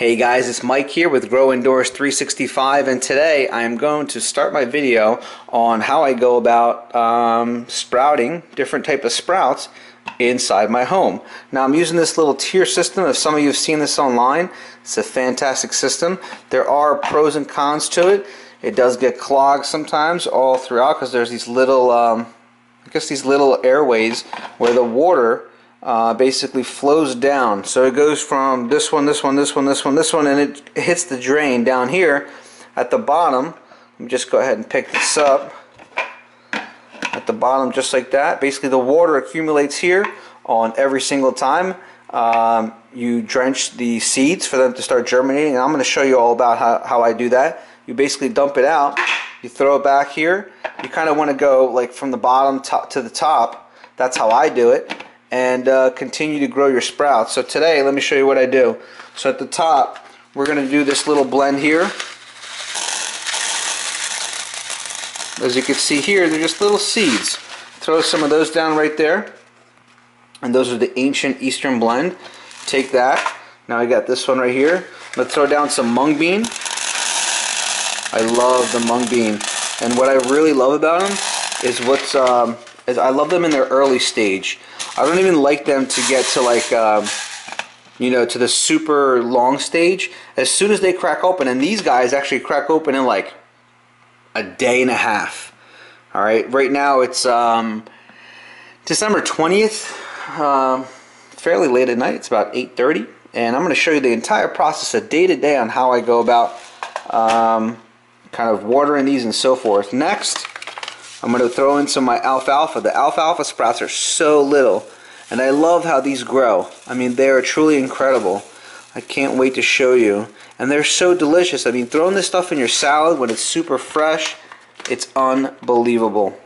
Hey guys, it's Mike here with Grow Indoors 365 and today I am going to start my video on how I go about um, sprouting different type of sprouts inside my home. Now I'm using this little tier system. If some of you have seen this online, it's a fantastic system. There are pros and cons to it. It does get clogged sometimes all throughout because there's these little, um, I guess these little airways where the water uh, basically flows down. So it goes from this one, this one, this one, this one, this one, and it hits the drain down here at the bottom. Let me just go ahead and pick this up. At the bottom, just like that. Basically, the water accumulates here on every single time. Um, you drench the seeds for them to start germinating, and I'm going to show you all about how, how I do that. You basically dump it out, you throw it back here. You kind of want to go like from the bottom top to the top. That's how I do it and uh, continue to grow your sprouts. So today, let me show you what I do. So at the top, we're going to do this little blend here. As you can see here, they're just little seeds. Throw some of those down right there. And those are the ancient Eastern blend. Take that. Now I got this one right here. I'm going to throw down some mung bean. I love the mung bean. And what I really love about them is what's um, is I love them in their early stage. I don't even like them to get to like, um, you know, to the super long stage. As soon as they crack open, and these guys actually crack open in like a day and a half. All right, right now it's um, December 20th, um, fairly late at night. It's about 8.30, and I'm going to show you the entire process of day to day on how I go about um, kind of watering these and so forth. Next, I'm going to throw in some of my alfalfa. The alfalfa sprouts are so little, and I love how these grow. I mean, they are truly incredible. I can't wait to show you. And they're so delicious. I mean, throwing this stuff in your salad when it's super fresh, it's unbelievable.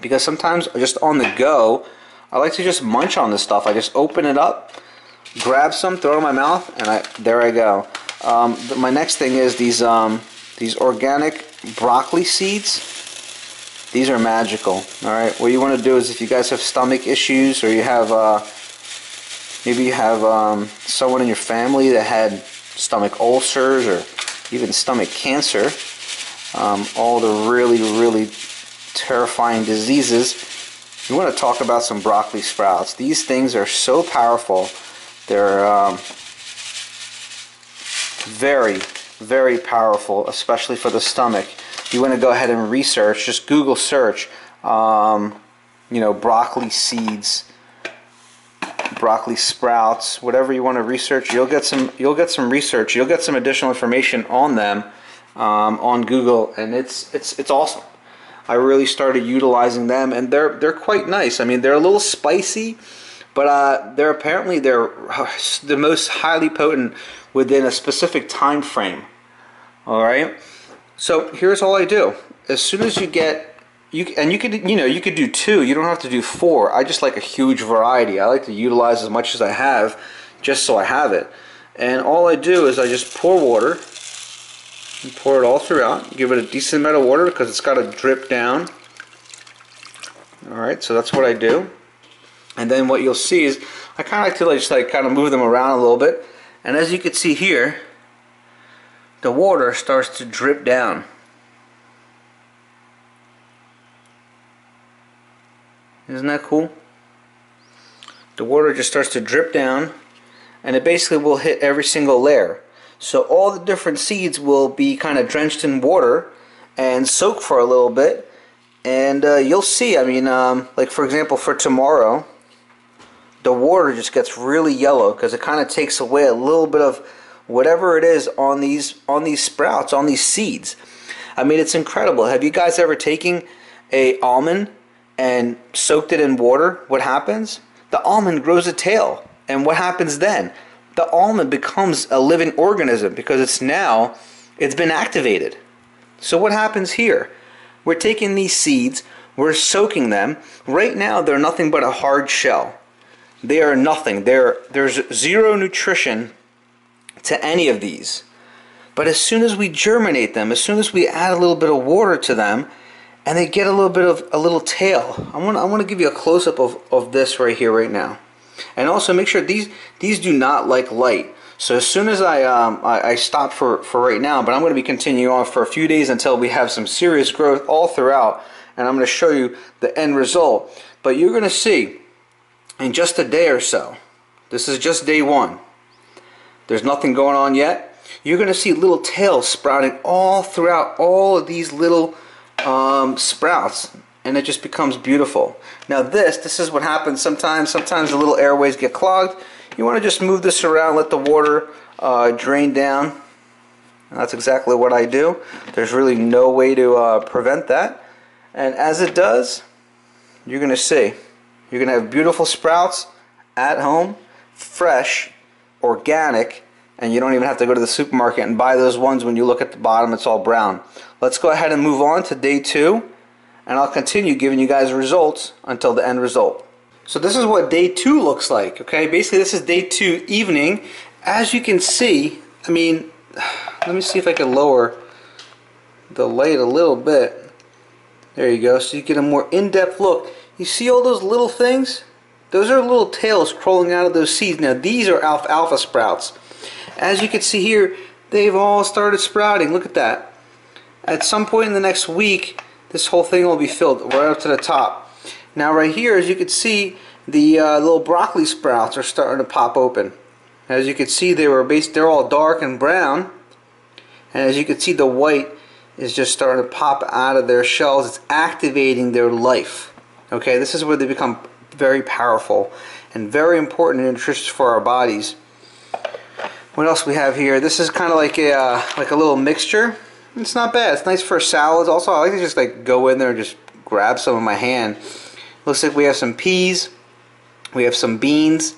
Because sometimes just on the go, I like to just munch on this stuff. I just open it up, grab some, throw it in my mouth, and I there I go. Um, my next thing is these um, these organic broccoli seeds. These are magical. All right. What you want to do is if you guys have stomach issues or you have uh, maybe you have um, someone in your family that had stomach ulcers or even stomach cancer, um, all the really really terrifying diseases. You want to talk about some broccoli sprouts. These things are so powerful. They're um, very, very powerful, especially for the stomach you want to go ahead and research, just Google search, um, you know, broccoli seeds, broccoli sprouts, whatever you want to research, you'll get some. You'll get some research. You'll get some additional information on them um, on Google, and it's it's it's awesome. I really started utilizing them, and they're they're quite nice. I mean, they're a little spicy, but uh, they're apparently they're the most highly potent within a specific time frame. All right. So here's all I do. As soon as you get, you and you could, you know, you could do two. You don't have to do four. I just like a huge variety. I like to utilize as much as I have, just so I have it. And all I do is I just pour water, and pour it all throughout. Give it a decent amount of water because it's got to drip down. All right, so that's what I do. And then what you'll see is I kind of like to just like kind of move them around a little bit. And as you can see here, the water starts to drip down. Isn't that cool? The water just starts to drip down and it basically will hit every single layer. So all the different seeds will be kind of drenched in water and soak for a little bit and uh, you'll see, I mean, um, like for example for tomorrow, the water just gets really yellow because it kind of takes away a little bit of whatever it is on these on these sprouts, on these seeds. I mean, it's incredible. Have you guys ever taken a almond and soaked it in water? What happens? The almond grows a tail. And what happens then? The almond becomes a living organism because it's now it's been activated. So what happens here? We're taking these seeds, we're soaking them. Right now they're nothing but a hard shell. They are nothing. They're, there's zero nutrition to any of these. But as soon as we germinate them, as soon as we add a little bit of water to them, and they get a little bit of a little tail. I want I want to give you a close up of, of this right here right now. And also make sure these these do not like light. So as soon as I, um, I, I stop for, for right now, but I'm going to be continuing on for a few days until we have some serious growth all throughout, and I'm going to show you the end result. But you're going to see in just a day or so, this is just day one, there's nothing going on yet, you're going to see little tails sprouting all throughout all of these little um, sprouts and it just becomes beautiful. Now this, this is what happens sometimes. Sometimes the little airways get clogged. You want to just move this around, let the water uh, drain down. And that's exactly what I do. There's really no way to uh, prevent that. And as it does, you're going to see. You're going to have beautiful sprouts at home, fresh, organic, and you don't even have to go to the supermarket and buy those ones when you look at the bottom, it's all brown. Let's go ahead and move on to day two and I'll continue giving you guys results until the end result. So this is what day two looks like, okay? Basically this is day two evening. As you can see, I mean, let me see if I can lower the light a little bit. There you go, so you get a more in-depth look. You see all those little things? Those are little tails crawling out of those seeds. Now these are alfalfa sprouts. As you can see here, they've all started sprouting. Look at that. At some point in the next week, this whole thing will be filled right up to the top. Now right here, as you can see, the uh, little broccoli sprouts are starting to pop open. As you can see, they were based, they're all dark and brown. And as you can see, the white is just starting to pop out of their shells. It's activating their life. Okay, this is where they become very powerful and very important and nutritious for our bodies. What else we have here? This is kind of like a uh, like a little mixture. It's not bad. It's nice for salads. Also, I like to just like go in there and just grab some in my hand. Looks like we have some peas. We have some beans.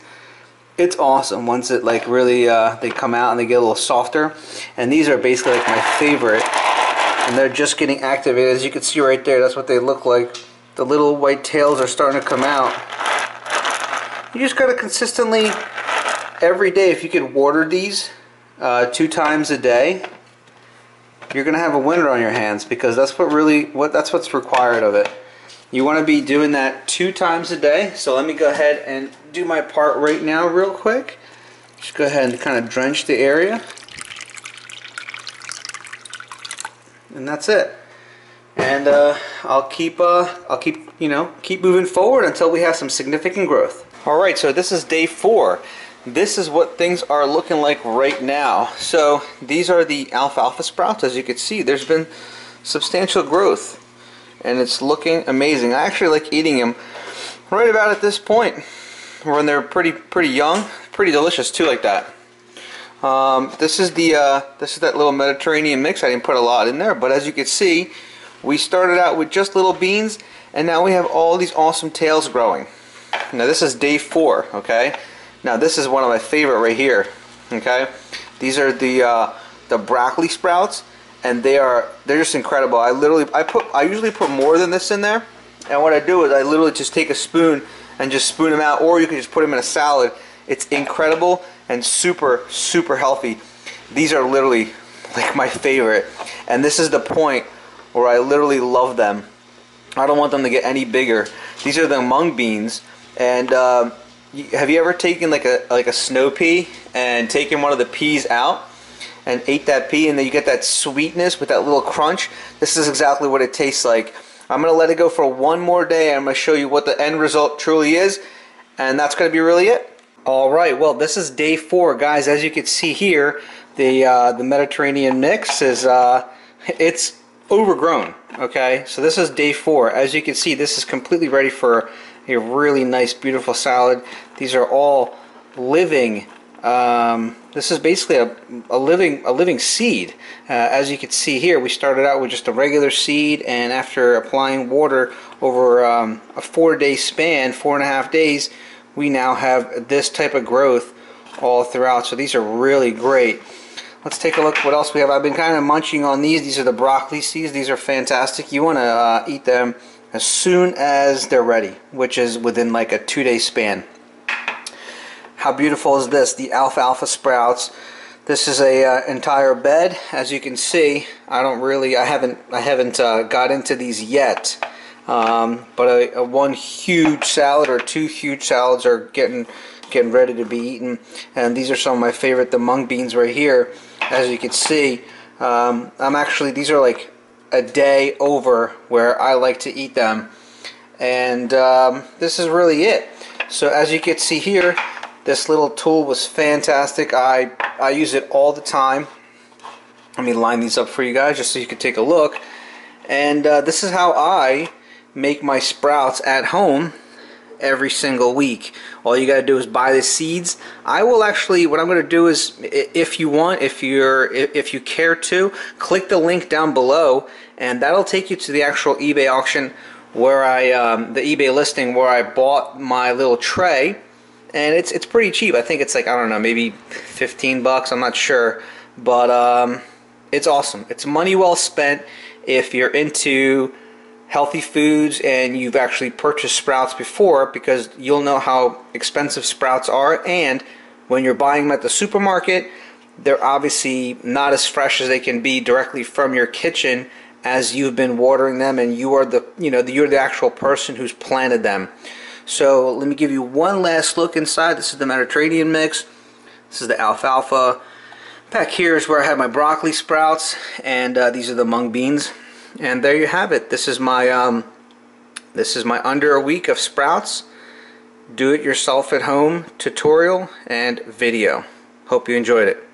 It's awesome once it like really uh, they come out and they get a little softer. And these are basically like my favorite. And they're just getting activated. As you can see right there, that's what they look like. The little white tails are starting to come out. You just gotta consistently, every day, if you could water these uh, two times a day, you're to have a winner on your hands because that's what really what that's what's required of it. You want to be doing that two times a day. So let me go ahead and do my part right now real quick. Just go ahead and kind of drench the area. And that's it. And uh, I'll keep uh, I'll keep you know keep moving forward until we have some significant growth. All right, so this is day four this is what things are looking like right now. So these are the alfalfa sprouts. As you can see, there's been substantial growth and it's looking amazing. I actually like eating them right about at this point when they're pretty pretty young, pretty delicious too like that. Um, this is the uh, this is that little Mediterranean mix. I didn't put a lot in there, but as you can see, we started out with just little beans, and now we have all these awesome tails growing. Now this is day four, okay? Now this is one of my favorite right here. Okay, these are the uh, the broccoli sprouts, and they are they're just incredible. I literally I put I usually put more than this in there, and what I do is I literally just take a spoon and just spoon them out, or you can just put them in a salad. It's incredible and super super healthy. These are literally like my favorite, and this is the point where I literally love them. I don't want them to get any bigger. These are the mung beans, and uh, have you ever taken like a like a snow pea and taken one of the peas out and ate that pea and then you get that sweetness with that little crunch? This is exactly what it tastes like. I'm to let it go for one more day I'm to show you what the end result truly is and that's to be really it. Alright, well this is day four guys. As you can see here, the uh, the Mediterranean mix is uh, it's overgrown. Okay, so this is day four. As you can see, this is completely ready for a really nice, beautiful salad. These are all living. Um, this is basically a, a living a living seed. Uh, as you can see here, we started out with just a regular seed, and after applying water over um, a four-day span, four and a half days, we now have this type of growth all throughout. So these are really great. Let's take a look what else we have. I've been kind of munching on these. These are the broccoli seeds. These are fantastic. You want to uh, eat them as soon as they're ready, which is within like a two-day span. How beautiful is this? The alfalfa sprouts. This is a uh, entire bed. As you can see, I don't really, I haven't, I haven't uh, got into these yet. Um, but a, a, one huge salad or two huge salads are getting getting ready to be eaten. And these are some of my favorite, the mung beans right here. As you can see, um, I'm actually, these are like a day over where I like to eat them. And um, this is really it. So as you can see here, this little tool was fantastic. I, I use it all the time. Let me line these up for you guys just so you can take a look. And uh, this is how I make my sprouts at home every single week. All you got to do is buy the seeds. I will actually, what I'm going to do is, if you want, if you're, if you care to, click the link down below, and that'll take you to the actual eBay auction where I, um, the eBay listing where I bought my little tray, and it's it's pretty cheap. I think it's like I don't know, maybe 15 bucks. I'm not sure, but um, it's awesome. It's money well spent if you're into healthy foods and you've actually purchased sprouts before because you'll know how expensive sprouts are. And when you're buying them at the supermarket they're obviously not as fresh as they can be directly from your kitchen as you've been watering them and you are the you know you're the actual person who's planted them. So let me give you one last look inside. This is the Mediterranean mix. This is the alfalfa. Back here is where I have my broccoli sprouts and uh, these are the mung beans and there you have it. This is my um, this is my under a week of sprouts do it yourself at home tutorial and video. Hope you enjoyed it.